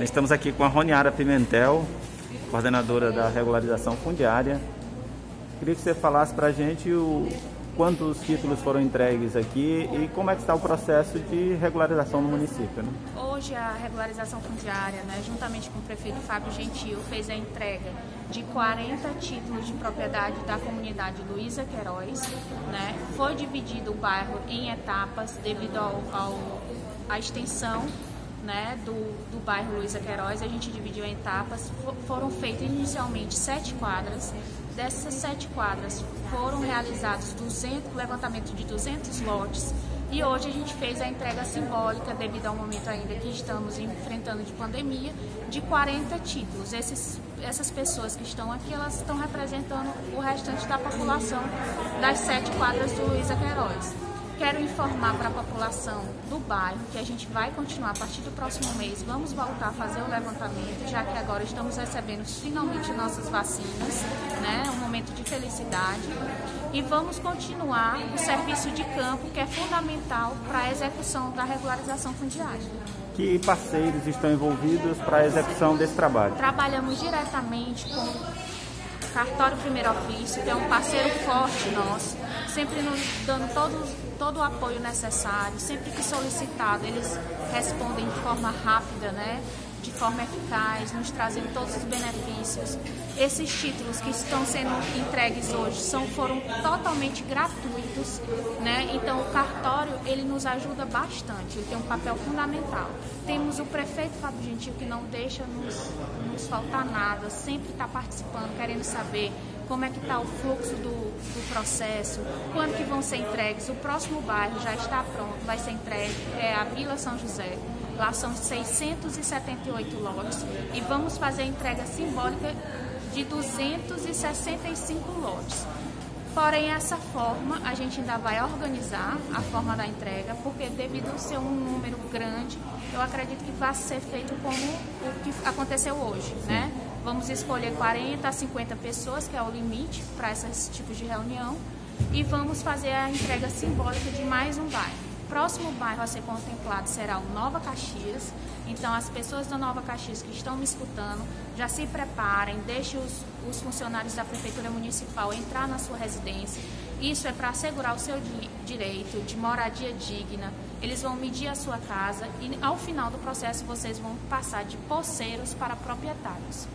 Estamos aqui com a Roniara Pimentel, coordenadora da regularização fundiária. Queria que você falasse para a gente o, quantos títulos foram entregues aqui e como é que está o processo de regularização no município. Né? Hoje a regularização fundiária, né, juntamente com o prefeito Fábio Gentil, fez a entrega de 40 títulos de propriedade da comunidade Luísa Queiroz. Né? Foi dividido o bairro em etapas devido ao, ao à extensão né, do, do bairro Luísa Queiroz, a gente dividiu em etapas. Foram feitas inicialmente sete quadras. Dessas sete quadras foram realizados 200, levantamento de 200 lotes e hoje a gente fez a entrega simbólica, devido ao momento ainda que estamos enfrentando de pandemia, de 40 títulos. Esses, essas pessoas que estão aqui, elas estão representando o restante da população das sete quadras do Luísa Queiroz. Quero informar para a população do bairro que a gente vai continuar a partir do próximo mês. Vamos voltar a fazer o levantamento, já que agora estamos recebendo finalmente nossas vacinas, né? Um momento de felicidade. E vamos continuar o serviço de campo, que é fundamental para a execução da regularização fundiária. Que parceiros estão envolvidos para a execução desse trabalho? Trabalhamos diretamente com Cartório Primeiro Ofício, que é um parceiro forte nosso, sempre nos dando todo todo o apoio necessário, sempre que solicitado, eles respondem de forma rápida, né? De forma eficaz, nos trazendo todos os benefícios. Esses títulos que estão sendo entregues hoje são, foram totalmente gratuitos, né? Então o cartório ele nos ajuda bastante, ele tem um papel fundamental. Temos o prefeito Fábio Gentil que não deixa nos, nos faltar nada, sempre está participando, querendo saber como é que está o fluxo do, do, processo, quando que vão ser entregues. O próximo bairro já está pronto, vai ser entregue, é a Vila São José. Lá são 678 lotes e vamos fazer a entrega simbólica de 265 lotes. Porém, essa forma a gente ainda vai organizar a forma da entrega, porque devido a ser um número grande, eu acredito que vai ser feito como o que aconteceu hoje, né? Vamos escolher 40 a 50 pessoas, que é o limite para esses tipos de reunião, e vamos fazer a entrega simbólica de mais um bairro próximo bairro a ser contemplado será o Nova Caxias. Então, as pessoas da Nova Caxias que estão me escutando, já se preparem, deixem os, os funcionários da Prefeitura Municipal entrar na sua residência. Isso é para assegurar o seu di direito de moradia digna. Eles vão medir a sua casa e, ao final do processo, vocês vão passar de poceiros para proprietários.